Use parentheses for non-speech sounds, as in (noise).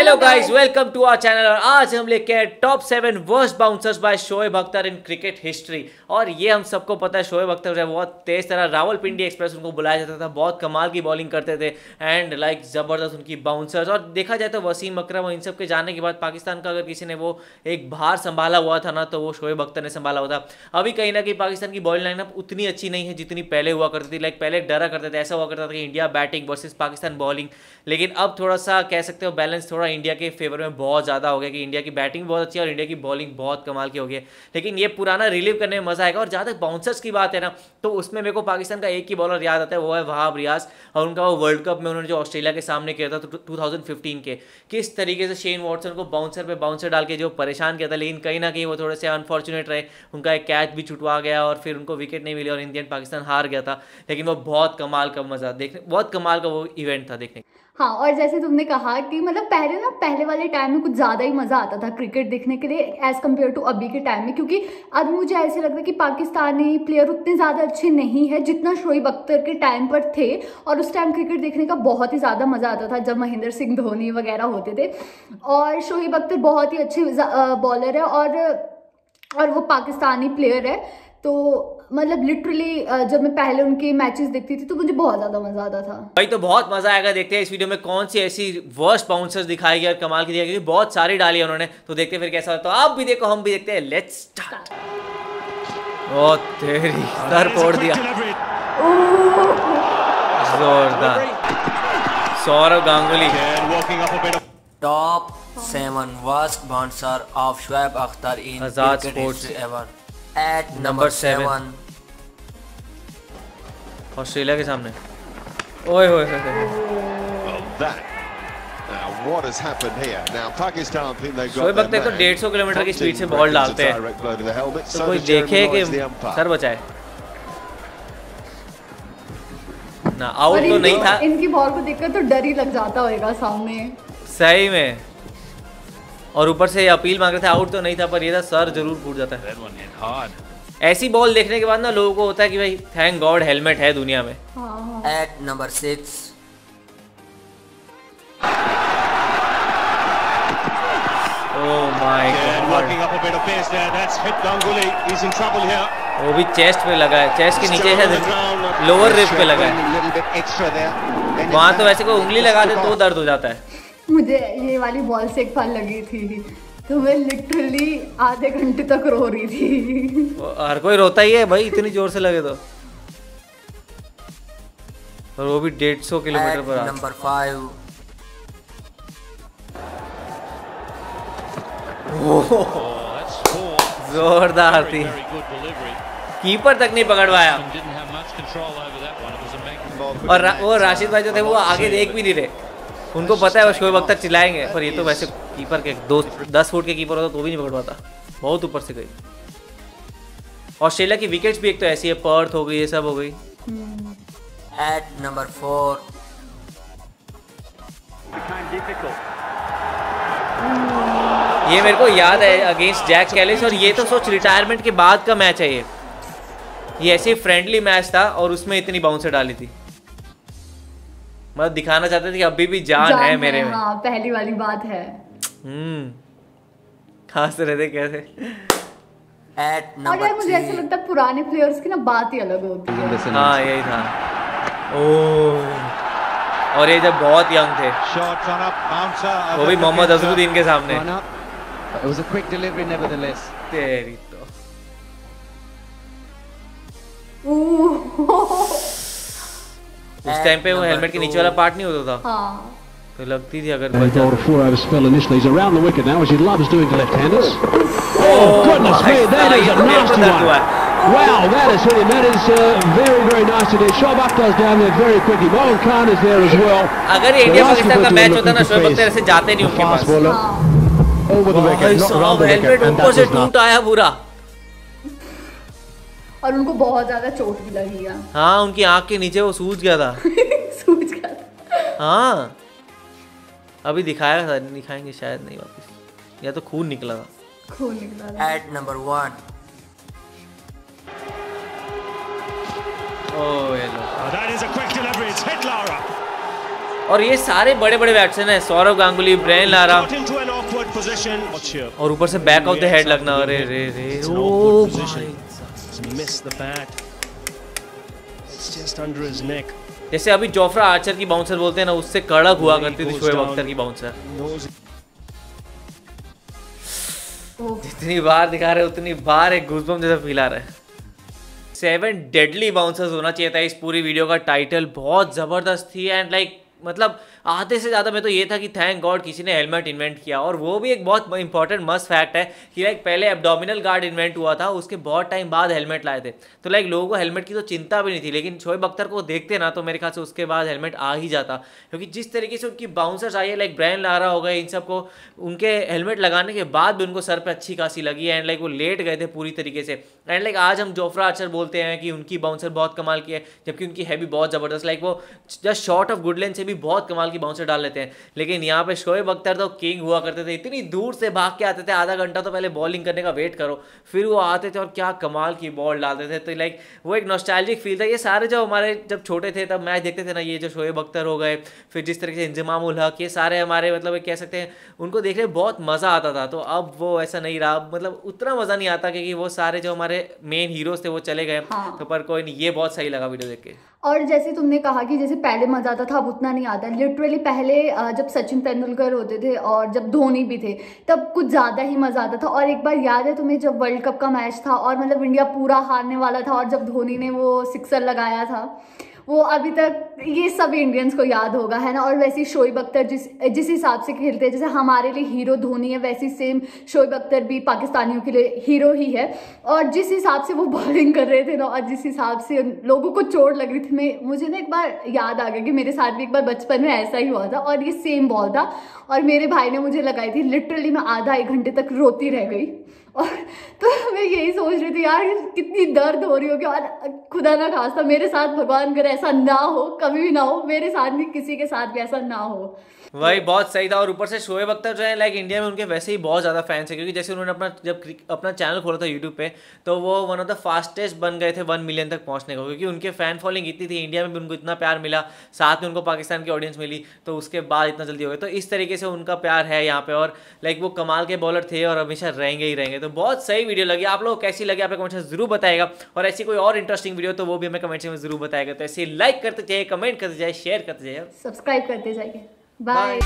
Hello guys welcome to our channel और आज हम लेके आए top seven worst bouncers by Shoaib Akhtar in cricket history और ये हम सबको पता है शोएब अख्तर जो है बहुत तेज तरह रावलपिंडी एक्सप्रेस उनको बुलाया जाता था बहुत कमाल की बॉलिंग करते थे एंड लाइक ज़बरदस्त उनकी बाउंसर्स और देखा जाए तो वसीम अक्रम और इन सब के जाने के बाद पाकिस्तान का अगर किसी ने वो एक भार संभाला हुआ था ना तो वो शोएब अख्तर ने संभाला हुआ था। अभी कहीं ना कहीं पाकिस्तान की बॉलिंग लाइनअप उतनी अच्छी नहीं है जितनी पहले हुआ करती थी। लाइक पहले डरा करते थे ऐसा हुआ करता था कि India batting versus Pakistan bowling लेकिन अब थोड़ा सा कह सकते हो बैलेंस थोड़ा इंडिया के फेवर में बहुत ज़्यादा हो गया कि इंडिया की बैटिंग बहुत अच्छी है और इंडिया की बॉलिंग बहुत कमाल की हो गई लेकिन ये पुराना रिलीव करने में मज़ा आएगा और जहाँ तक बाउंसर्स की बात है ना तो उसमें मेरे को पाकिस्तान का एक ही बॉलर याद आता है, वो है वहाब रियाज और उनका वो वर्ल्ड कप में उन्होंने जो ऑस्ट्रेलिया के सामने किया था टू थाउज़ेंड के, किस तरीके से शेन वॉटसन को बाउंसर पे बाउंसर डाल के जो परेशान किया था, लेकिन कहीं ना कहीं वो थोड़े से अनफॉर्चुनेट रहे, उनका एक कैच भी छुटवा गया और फिर उनको विकेट नहीं मिली और इंडियन पाकिस्तान हार गया था। लेकिन वो बहुत कमाल का मज़ा, देखने बहुत कमाल का वो इवेंट था देखने। हाँ और जैसे तुमने कहा कि मतलब पहले ना, पहले वाले टाइम में कुछ ज़्यादा ही मज़ा आता था क्रिकेट देखने के लिए एज़ कंपेयर टू अभी के टाइम में, क्योंकि अब मुझे ऐसे लगता है कि पाकिस्तानी प्लेयर उतने ज़्यादा अच्छे नहीं है जितना शोएब अख्तर के टाइम पर थे, और उस टाइम क्रिकेट देखने का बहुत ही ज़्यादा मज़ा आता था, जब महेंद्र सिंह धोनी वगैरह होते थे। और शोएब अख्तर बहुत ही अच्छे बॉलर है, और और वो पाकिस्तानी प्लेयर है तो मतलब लिटरली जब मैं पहले उनके मैचेस देखती थी तो मुझे बहुत ज़्यादा मज़ा आता था। भाई तो बहुत मज़ा आएगा देखते हैं इस वीडियो में कौन सी ऐसी वर्स्ट बाउंसर्स दिखाई गई और कमाल की दिखाई गई बहुत सारी डाली उन्होंने। तो देखते फिर कैसा होता तो आप भी देखो हम भी देखते हैं। लेट्स स्टार्ट ओ तेरी सर फोड़ दिया। (laughs) जोरदार। Sourav Ganguly. Top seven worst bouncer of Shoaib Akhtar in Azad sports ever at number seven Australia के सामने। ओए होए शोएब अख्तर तो 150 किलोमीटर की स्पीड से बॉल डालते हैं। तो कोई देखे कि सर बचाए। ना आउट तो नहीं था। इनकी बॉल को देखकर तो डर ही लग जाता होगा सामने। सही में। और ऊपर से अपील मांग रहे थे आउट तो नहीं था पर ये था सर ज़रूर फूट जाता है। ऐसी बॉल देखने के बाद ना लोगों को होता है कि भाई थैंक गॉड हेलमेट है दुनिया में। एट नंबर सिक्स वो भी चेस्ट पे लगा है। चेस्ट के नीचे है लोअर रिप पे लगा है। वहाँ तो वैसे कोई उंगली लगा दे तो दर्द हो जाता है। मुझे ये वाली बॉल से एक फल लगी थी तो मैं लिटरली आधे घंटे तक रो रही थी। हर कोई रोता ही है भाई इतनी ज़ोर से लगे तो। और वो भी डेढ़ सौ किलोमीटर पर नंबर फाइव जोरदार थी। कीपर तक नहीं पकड़ पाया और रा, वो राशिद भाई जो थे वो आगे देख भी नहीं रहे। उनको पता है वो शोएब अख्तर चिल्लाएँगे। पर ये तो वैसे कीपर के दो दस फुट के कीपर होता तो भी नहीं पकड़ पाता। बहुत ऊपर से गई। ऑस्ट्रेलिया की विकेट्स भी एक तो ऐसी है पर्थ हो गई ये सब हो गई। एट नंबर फोर ये मेरे को याद है अगेंस्ट जैक कैलिस और ये तो सोच रिटायरमेंट के बाद का मैच है ये। ये ऐसे फ्रेंडली मैच था और उसमें इतनी बाउंसर डाली थी। मतलब दिखाना चाहते थे कि अभी भी जान, जान है मेरे में। हाँ, पहली वाली बात है। हम्म। खास रहे थे कैसे? एट नंबर यार मुझे ऐसा लगता है पुराने प्लेयर्स की ना बात ही अलग होती है। हाँ यही था। ओ और ये जब बहुत यंग थे। वो भी मोहम्मद अजरुद्दीन के सामने। It was a quick delivery nevertheless. तेरी तो। (laughs) उस टाइम पे वो हेलमेट के नीचे वाला पार्ट नहीं होता था हाँ तो लगती थी अगर He bowled a four-over spell initially. He's around the wicket now, as he loves doing to left-handers. Oh, goodness me, that is a nasty one. Wow, that is hitting. That is uh, very, very nice indeed. Shoaib Akhtar's down there very quickly. Mohan Khan is there as well. अगर ये India Pakistan का match होता ना शोएब अख्तर ऐसे जाते नहीं उनके पास Over the wicket, not around the wicket, and ऊपर से टूट आया पूरा और उनको बहुत ज़्यादा चोट भी लगी हाँ। उनकी आँख के नीचे वो सूज गया था। (laughs) सूज गया था। हाँ। अभी दिखाया था दिखाएँगे शायद नहीं वापस। या तो खून निकला था। खून निकला था। At number one yeah, that is a quick delivery. It's hit Lara. और ये सारे बड़े बड़े बैट्समैन हैं सौरव गांगुली ब्रेन लारा. और ऊपर से बैक ऑफ़ द हेड लगना अरे रे रे ओ भाई। He's missed the bat. It's just under his neck. जैसे अभी जोफ्रा आर्चर की बाउंसर बोलते हैं ना उससे कड़क हुआ करती थी शोएब अख्तर की बाउंसर जितनी बार दिखा रहे उतनी बार एक गूजबम जैसा फील आ रहा है सेवन डेडली बाउंसर्स होना चाहिए था इस पूरी वीडियो का टाइटल बहुत ज़बरदस्त थी एंड लाइक मतलब आधे से ज़्यादा मैं तो ये था कि थैंक गॉड किसी ने हेलमेट इन्वेंट किया। और वो भी एक बहुत इंपॉर्टेंट मस्ट फैक्ट है कि लाइक पहले एबडोमिनल गार्ड इन्वेंट हुआ था, उसके बहुत टाइम बाद हेलमेट लाए थे। तो लाइक लोगों को हेलमेट की तो चिंता भी नहीं थी, लेकिन शोएब अख्तर को देखते ना तो मेरे ख्याल से उसके बाद हेलमेट आ ही जाता। क्योंकि जिस तरीके से उनकी बाउंसर्स आई है लाइक ब्रैन लारा हो गए, इन सबको, उनके हेलमेट लगाने के बाद भी उनको सर पर अच्छी खासी लगी एंड लाइक वो लेट गए थे पूरी तरीके से। एंड लाइक आज हम जोफ्रा आर्चर बोलते हैं कि उनकी बाउंसर बहुत कमाल की है, जबकि उनकी है भी बहुत ज़बरदस्त लाइक वो जस्ट शॉर्ट ऑफ़ गुडलैंड से भी बहुत कमाल की बाउंसर डाल लेते हैं। लेकिन यहाँ पे शोएब अख्तर तो किंग हुआ करते थे। इतनी दूर से भाग के आते थे आधा घंटा तो पहले बॉलिंग करने का वेट करो। फिर वो आते थे और क्या कमाल की बॉल डालते थे। तो लाइक वो एक नॉस्टैल्जिक फील था। ये सारे जो हमारे जब छोटे थे तब मैच देखते थे ना ये जो शोएब अख्तर हो गए फिर जिस तरीके से इंजमाम उल हक ये सारे हमारे मतलब कह सकते हैं उनको देखने में बहुत मज़ा आता था। तो अब वो ऐसा नहीं रहा। मतलब उतना मज़ा नहीं आता क्योंकि वो सारे जो हमारे मेन हीरोज थे वो चले गए। हाँ। तो पर कोई नहीं ये बहुत सही लगा वीडियो देख के। और जैसे तुमने कहा कि जैसे पहले मज़ा आता था, अब उतना नहीं आता। लिटरली पहले जब सचिन तेंदुलकर होते थे और जब धोनी भी थे, तब कुछ ज़्यादा ही मज़ा आता था। और एक बार याद है तुम्हें जब वर्ल्ड कप का मैच था और मतलब इंडिया पूरा हारने वाला था और जब धोनी ने वो सिक्सर लगाया था वो अभी तक ये सब इंडियंस को याद होगा, है ना? और वैसे शोएब अख्तर जिस जिस हिसाब से खेलते हैं, जैसे हमारे लिए हीरो धोनी है, वैसे सेम शोएब अख्तर भी पाकिस्तानियों के लिए हीरो ही है। और जिस हिसाब से वो बॉलिंग कर रहे थे ना, और जिस हिसाब से लोगों को चोट लग रही थी, मैं, मुझे ना एक बार याद आ गया कि मेरे साथ भी एक बार बचपन में ऐसा ही हुआ था, और ये सेम बॉल था। और मेरे भाई ने मुझे लगाई थी लिटरली मैं आधा एक घंटे तक रोती रह गई। और तो (laughs) मैं यही सोच रही थी, यार, कितनी दर्द हो रही होगी और खुदा ना खास्ता मेरे साथ भगवान करे, ऐसा ना हो, कभी भी ना हो, मेरे साथ भी, किसी के साथ भी ऐसा ना हो। वही, बहुत सही था और ऊपर से शोएब अख्तर जो है लाइक इंडिया में उनके वैसे ही बहुत ज़्यादा फैंस है, क्योंकि जैसे उन्होंने अपना, जब अपना चैनल खोला था यूट्यूब पे तो वो वन ऑफ़ द फास्टेस्ट बन गए थे वन मिलियन तक पहुँचने को, क्योंकि उनके फ़ैन फॉलोइंग इतनी थी इंडिया में भी उनको इतना प्यार मिला, साथ में उनको पाकिस्तान की ऑडियंस मिली तो उसके बाद इतना जल्दी हो गया तो इस तरीके से उनका प्यार है यहाँ पे और लाइक वो कमाल के बॉलर थे और हमेशा रहेंगे ही रहेंगे तो बहुत सही वीडियो लगी आप लोग कैसी लगी आप कमेंट में ज़रूर बताएगा। और ऐसी कोई और इंटरेस्टिंग वीडियो तो वो भी हमें कमेंट में ज़रूर बताएगा। तो ऐसे लाइक करते जाइए कमेंट करते जाइए शेयर करते जाइए। सब्सक्राइब करते जाइए। बाय